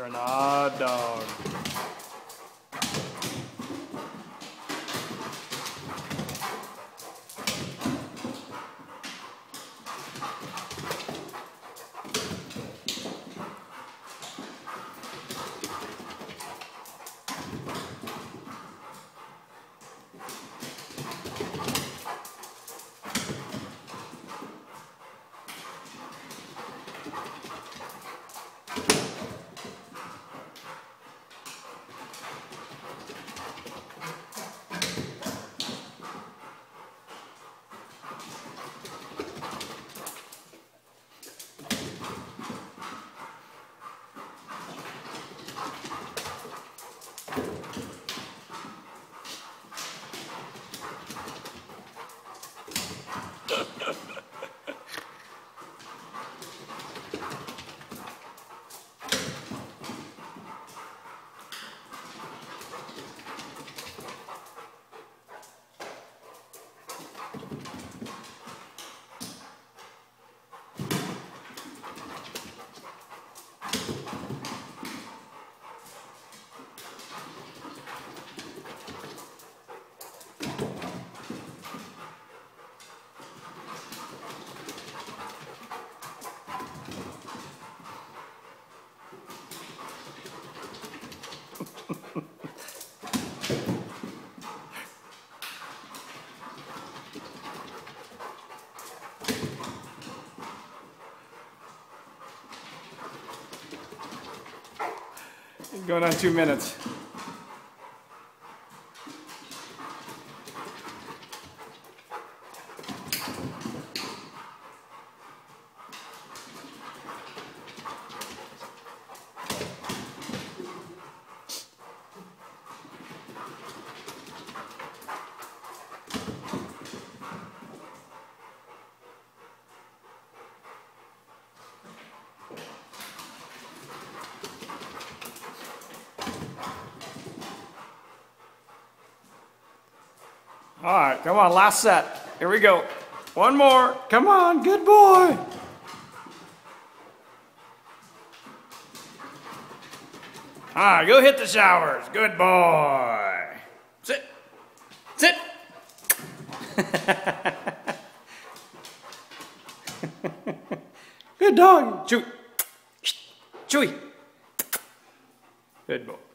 You're an dog. Going on two minutes. All right, come on, last set. Here we go. One more. Come on, good boy. All right, go hit the showers. Good boy. Sit. Sit. good dog. Chewy. Chewy. Good boy.